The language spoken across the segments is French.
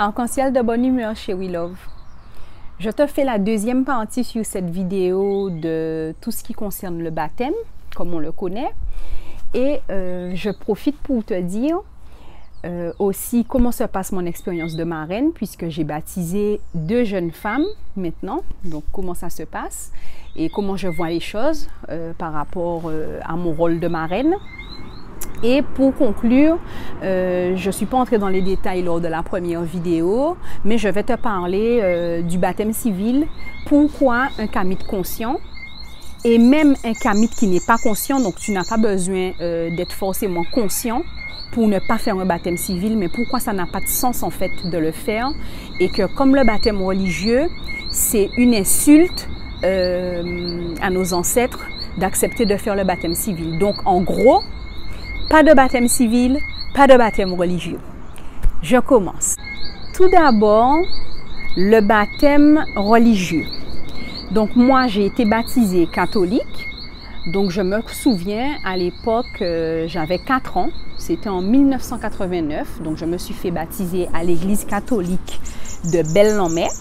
Arc-en-ciel de bonne humeur chez We Love. Je te fais la deuxième partie sur cette vidéo de tout ce qui concerne le baptême, comme on le connaît. Et euh, je profite pour te dire euh, aussi comment se passe mon expérience de marraine, puisque j'ai baptisé deux jeunes femmes maintenant. Donc comment ça se passe et comment je vois les choses euh, par rapport à mon rôle de marraine. Et pour conclure, euh, je ne suis pas entrée dans les détails lors de la première vidéo, mais je vais te parler euh, du baptême civil. Pourquoi un kamit conscient? Et même un kamit qui n'est pas conscient, donc tu n'as pas besoin euh, d'être forcément conscient pour ne pas faire un baptême civil, mais pourquoi ça n'a pas de sens en fait de le faire? Et que comme le baptême religieux, c'est une insulte à nos ancêtres d'accepter de faire le baptême civil. Donc en gros, pas de baptême civil, pas de baptême religieux. Je commence. Tout d'abord, le baptême religieux. Donc moi, j'ai été baptisée catholique. Donc je me souviens, à l'époque, euh, j'avais 4 ans. C'était en 1989. Donc je me suis fait baptiser à l'église catholique de Belle-Lambert.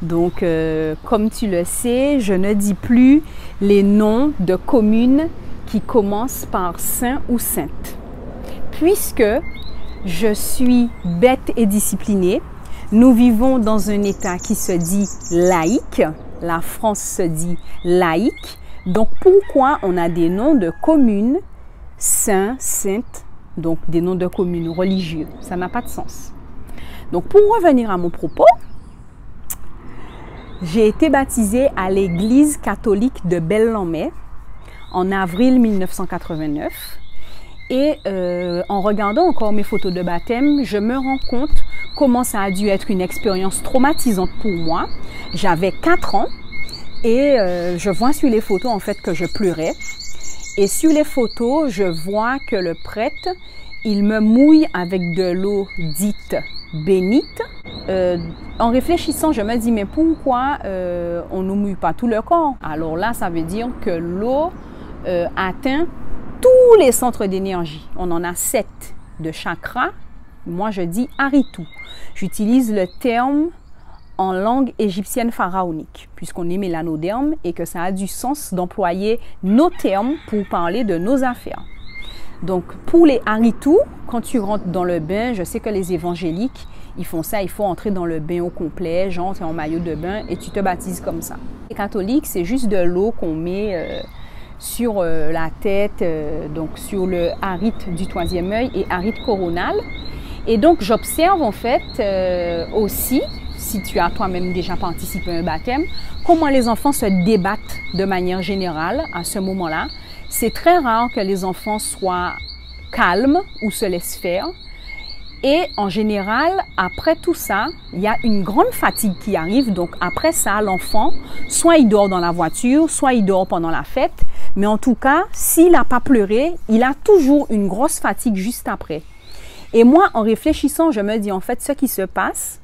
Donc, euh, comme tu le sais, je ne dis plus les noms de communes commence par saint ou sainte. Puisque je suis bête et disciplinée, nous vivons dans un État qui se dit laïque. La France se dit laïque. Donc pourquoi on a des noms de communes saint, sainte, donc des noms de communes religieux? Ça n'a pas de sens. Donc pour revenir à mon propos, j'ai été baptisée à l'église catholique de Belle-Lambert en avril 1989. Et euh, en regardant encore mes photos de baptême, je me rends compte comment ça a dû être une expérience traumatisante pour moi. J'avais 4 ans et euh, je vois sur les photos en fait que je pleurais. Et sur les photos, je vois que le prêtre, il me mouille avec de l'eau dite bénite. Euh, en réfléchissant, je me dis, mais pourquoi on ne mouille pas tout le corps? Alors là, ça veut dire que l'eau euh, atteint tous les centres d'énergie. On en a sept de chakras. Moi, je dis Aritu. J'utilise le terme en langue égyptienne pharaonique, puisqu'on est mélanoderme et que ça a du sens d'employer nos termes pour parler de nos affaires. Donc, pour les Aritu, quand tu rentres dans le bain, je sais que les évangéliques, ils font ça, il faut entrer dans le bain au complet, genre, tu es en maillot de bain et tu te baptises comme ça. Les catholiques, c'est juste de l'eau qu'on met. Euh, sur euh, la tête, euh, donc sur le arite du troisième œil et arite coronal. Et donc j'observe en fait euh, aussi, si tu as toi-même déjà participé à un baptême, comment les enfants se débattent de manière générale à ce moment-là. C'est très rare que les enfants soient calmes ou se laissent faire. Et en général, après tout ça, il y a une grande fatigue qui arrive. Donc après ça, l'enfant, soit il dort dans la voiture, soit il dort pendant la fête. Mais en tout cas, s'il n'a pas pleuré, il a toujours une grosse fatigue juste après. Et moi, en réfléchissant, je me dis en fait, ce qui se passe,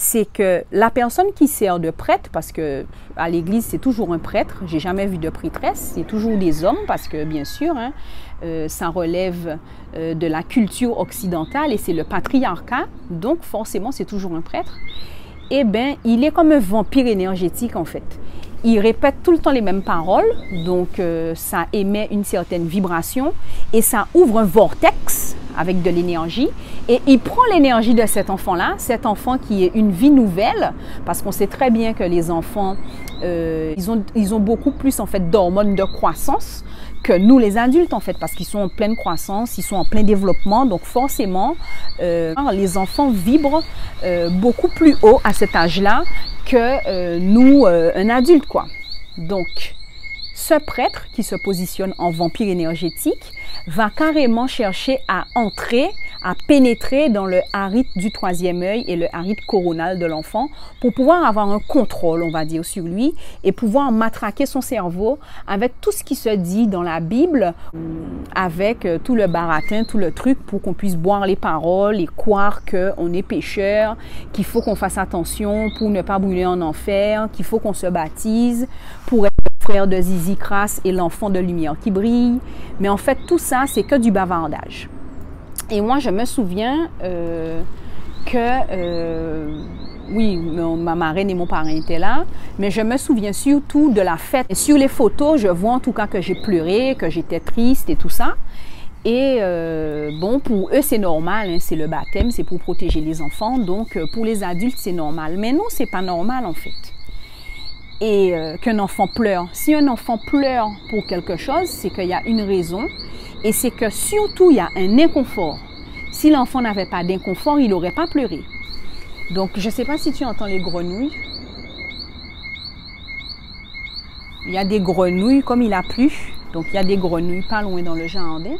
c'est que la personne qui sert de prêtre, parce que à l'église c'est toujours un prêtre, j'ai jamais vu de prêtresse, c'est toujours des hommes, parce que bien sûr, hein, euh, ça relève euh, de la culture occidentale et c'est le patriarcat, donc forcément c'est toujours un prêtre. Eh bien, il est comme un vampire énergétique en fait. Il répète tout le temps les mêmes paroles, donc euh, ça émet une certaine vibration et ça ouvre un vortex avec de l'énergie. Et il prend l'énergie de cet enfant-là, cet enfant qui est une vie nouvelle, parce qu'on sait très bien que les enfants, euh, ils, ont, ils ont beaucoup plus en fait d'hormones de croissance que nous les adultes en fait, parce qu'ils sont en pleine croissance, ils sont en plein développement, donc forcément euh, les enfants vibrent euh, beaucoup plus haut à cet âge-là que nous, un adulte quoi. Donc ce prêtre qui se positionne en vampire énergétique va carrément chercher à entrer, à pénétrer dans le harite du troisième œil et le harite coronal de l'enfant pour pouvoir avoir un contrôle, on va dire, sur lui et pouvoir matraquer son cerveau avec tout ce qui se dit dans la Bible, avec euh, tout le baratin, tout le truc pour qu'on puisse boire les paroles et croire qu'on est pécheur, qu'il faut qu'on fasse attention pour ne pas brûler en enfer, qu'il faut qu'on se baptise pour être frère de Zizi et l'enfant de lumière qui brille. Mais en fait, tout ça, c'est que du bavardage. Et moi, je me souviens euh, que, euh, oui, ma marraine et mon parrain étaient là, mais je me souviens surtout de la fête. Sur les photos, je vois en tout cas que j'ai pleuré, que j'étais triste et tout ça. Et euh, bon, pour eux, c'est normal, hein, c'est le baptême, c'est pour protéger les enfants. Donc, pour les adultes, c'est normal. Mais non, c'est pas normal en fait. Et qu'un enfant pleure. Si un enfant pleure pour quelque chose, c'est qu'il y a une raison. Et c'est que surtout, il y a un inconfort. Si l'enfant n'avait pas d'inconfort, il n'aurait pas pleuré. Donc, je ne sais pas si tu entends les grenouilles. Il y a des grenouilles, comme il a plu. Donc, il y a des grenouilles pas loin dans le jardin.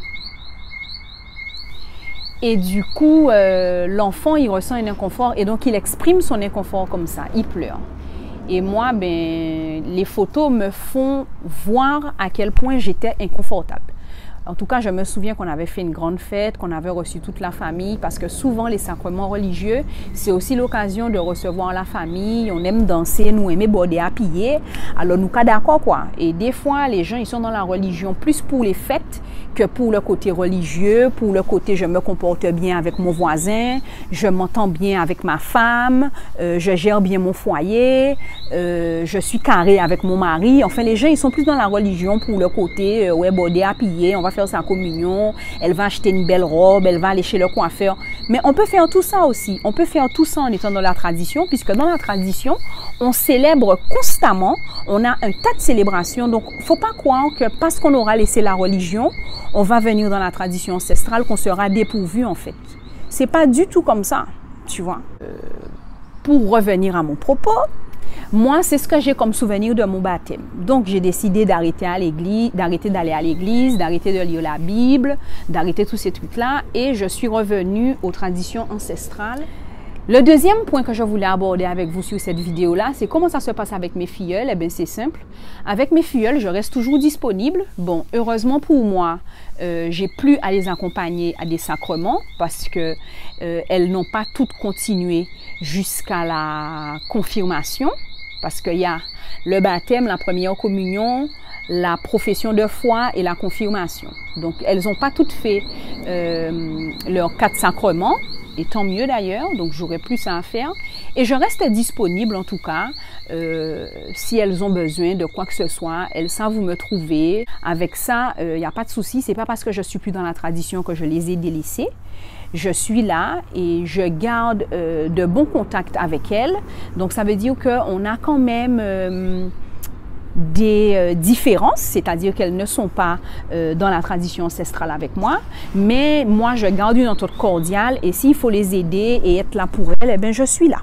Et du coup, euh, l'enfant, il ressent un inconfort et donc il exprime son inconfort comme ça. Il pleure. Et moi, ben, les photos me font voir à quel point j'étais inconfortable. En tout cas, je me souviens qu'on avait fait une grande fête, qu'on avait reçu toute la famille, parce que souvent les sacrements religieux, c'est aussi l'occasion de recevoir la famille. On aime danser, nous aimer border à piller. Alors nous cas d'accord quoi. Et des fois, les gens ils sont dans la religion plus pour les fêtes que pour le côté religieux, pour le côté je me comporte bien avec mon voisin, je m'entends bien avec ma femme, euh, je gère bien mon foyer, euh, je suis carré avec mon mari. Enfin, les gens ils sont plus dans la religion pour le côté euh, ouais border à piller. On va faire sa communion, elle va acheter une belle robe, elle va aller chez le coiffeur. Mais on peut faire tout ça aussi. On peut faire tout ça en étant dans la tradition, puisque dans la tradition, on célèbre constamment, on a un tas de célébrations. Donc, faut pas croire que parce qu'on aura laissé la religion, on va venir dans la tradition ancestrale, qu'on sera dépourvu en fait. C'est pas du tout comme ça, tu vois. Euh, pour revenir à mon propos, moi, c'est ce que j'ai comme souvenir de mon baptême. Donc, j'ai décidé d'arrêter à l'église, d'arrêter d'aller à l'église, d'arrêter de lire la Bible, d'arrêter tous ces trucs-là, et je suis revenue aux traditions ancestrales. Le deuxième point que je voulais aborder avec vous sur cette vidéo-là, c'est comment ça se passe avec mes filleuls. Eh bien, c'est simple. Avec mes filleuls, je reste toujours disponible. Bon, heureusement pour moi, euh, j'ai plus à les accompagner à des sacrements parce que euh, elles n'ont pas toutes continué jusqu'à la confirmation parce qu'il y a le baptême, la première communion, la profession de foi et la confirmation. Donc, elles n'ont pas toutes fait euh, leurs quatre sacrements, et tant mieux d'ailleurs, donc j'aurai plus à faire. Et je reste disponible en tout cas, euh, si elles ont besoin de quoi que ce soit, elles savent où me trouver. Avec ça, il euh, n'y a pas de souci, c'est pas parce que je suis plus dans la tradition que je les ai délaissées je suis là et je garde euh, de bons contacts avec elle. Donc ça veut dire qu'on a quand même euh, des euh, différences, c'est-à-dire qu'elles ne sont pas dans la tradition ancestrale avec moi, mais moi je garde une entente cordiale et s'il faut les aider et être là pour elles, eh bien je suis là.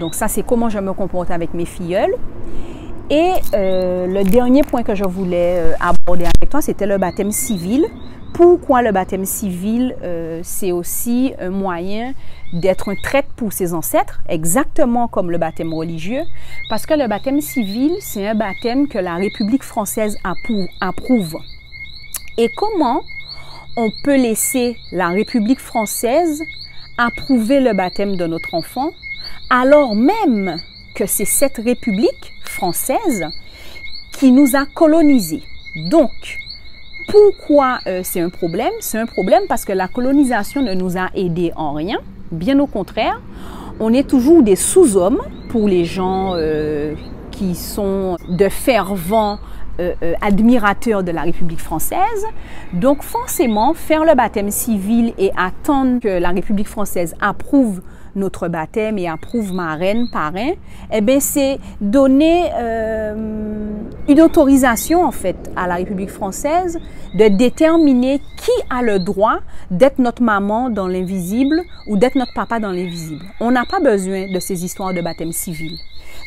Donc ça c'est comment je me comporte avec mes filleuls. Et le dernier point que je voulais aborder avec toi, c'était le baptême civil pourquoi le baptême civil, euh, c'est aussi un moyen d'être un trait pour ses ancêtres, exactement comme le baptême religieux, parce que le baptême civil, c'est un baptême que la République française approuve. Et comment on peut laisser la République française approuver le baptême de notre enfant, alors même que c'est cette République française qui nous a colonisés? Donc, pourquoi euh, c'est un problème? C'est un problème parce que la colonisation ne nous a aidés en rien. Bien au contraire, on est toujours des sous-hommes pour les gens euh, qui sont de fervents euh, admirateurs de la République française. Donc forcément, faire le baptême civil et attendre que la République française approuve notre baptême et approuve ma reine, parrain, eh bien, c'est donner euh, une autorisation, en fait, à la République française de déterminer qui a le droit d'être notre maman dans l'invisible ou d'être notre papa dans l'invisible. On n'a pas besoin de ces histoires de baptême civil.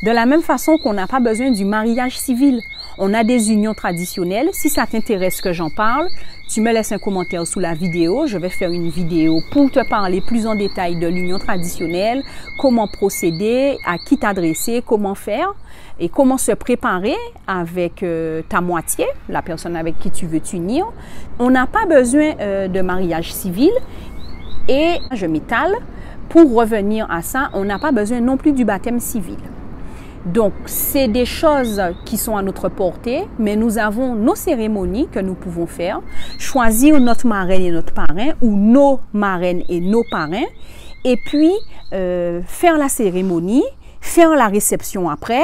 De la même façon qu'on n'a pas besoin du mariage civil. On a des unions traditionnelles. Si ça t'intéresse que j'en parle, tu me laisses un commentaire sous la vidéo. Je vais faire une vidéo pour te parler plus en détail de l'union traditionnelle, comment procéder, à qui t'adresser, comment faire et comment se préparer avec euh, ta moitié, la personne avec qui tu veux t'unir. On n'a pas besoin euh, de mariage civil et je m'étale. Pour revenir à ça, on n'a pas besoin non plus du baptême civil. Donc, c'est des choses qui sont à notre portée, mais nous avons nos cérémonies que nous pouvons faire, choisir notre marraine et notre parrain, ou nos marraines et nos parrains, et puis euh, faire la cérémonie, faire la réception après,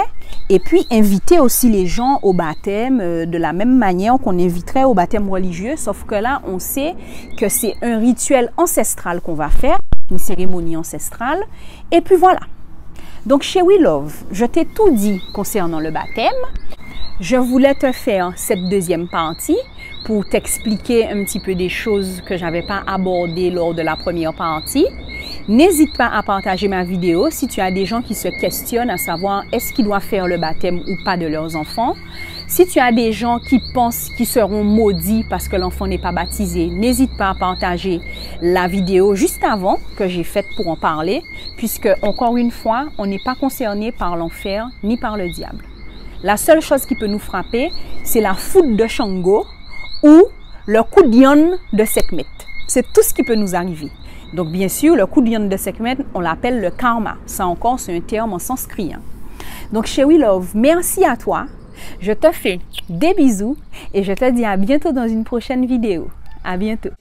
et puis inviter aussi les gens au baptême euh, de la même manière qu'on inviterait au baptême religieux, sauf que là, on sait que c'est un rituel ancestral qu'on va faire, une cérémonie ancestrale, et puis voilà. Donc chez We Love, je t'ai tout dit concernant le baptême. Je voulais te faire cette deuxième partie pour t'expliquer un petit peu des choses que j'avais pas abordées lors de la première partie. N'hésite pas à partager ma vidéo si tu as des gens qui se questionnent à savoir est-ce qu'ils doivent faire le baptême ou pas de leurs enfants. Si tu as des gens qui pensent qu'ils seront maudits parce que l'enfant n'est pas baptisé, n'hésite pas à partager la vidéo juste avant que j'ai faite pour en parler, puisque encore une fois, on n'est pas concerné par l'enfer ni par le diable. La seule chose qui peut nous frapper, c'est la foudre de Shango ou le coup de de Sekhmet. C'est tout ce qui peut nous arriver. Donc, bien sûr, le coup de de Sekhmet, on l'appelle le karma. Ça encore, c'est un terme en sanskrit. Hein. Donc, chez We Love, merci à toi. Je te fais des bisous et je te dis à bientôt dans une prochaine vidéo. À bientôt.